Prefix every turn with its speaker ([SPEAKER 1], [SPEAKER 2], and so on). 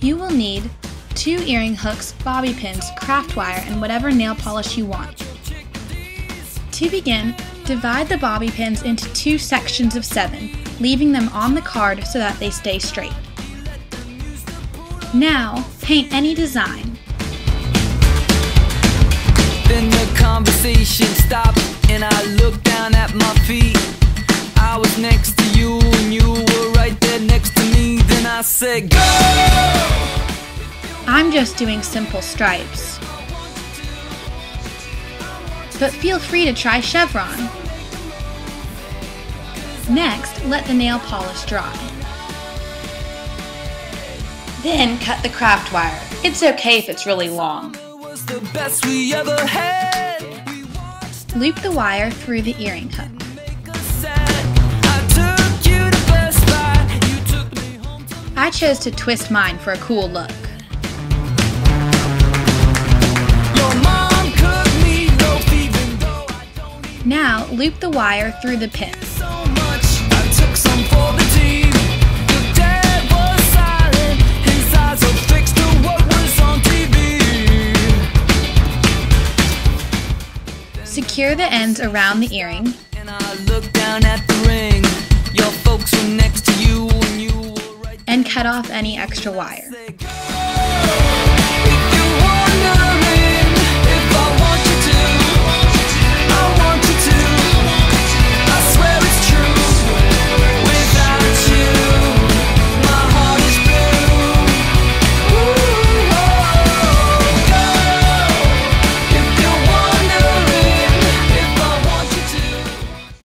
[SPEAKER 1] You
[SPEAKER 2] will need two earring hooks, bobby pins, craft wire, and whatever nail polish you want. To begin, divide the bobby pins into two sections of seven, leaving them on the card so that they stay straight. Now, paint any design.
[SPEAKER 1] Then the conversation stopped, and I looked down at my feet. I was next to you, and you were right there next to me. Then I said, Go!
[SPEAKER 2] I'm just doing simple stripes. But feel free to try chevron. Next, let the nail polish dry. Then cut the craft wire. It's okay if it's really long. Loop the wire through the earring hook.
[SPEAKER 1] I
[SPEAKER 2] chose to twist mine for a cool look. Now, loop the wire through the pins. Secure the ends around the earring.
[SPEAKER 1] And I looked down at the ring. Your folks were next to you, and you were right
[SPEAKER 2] and cut off any extra wire.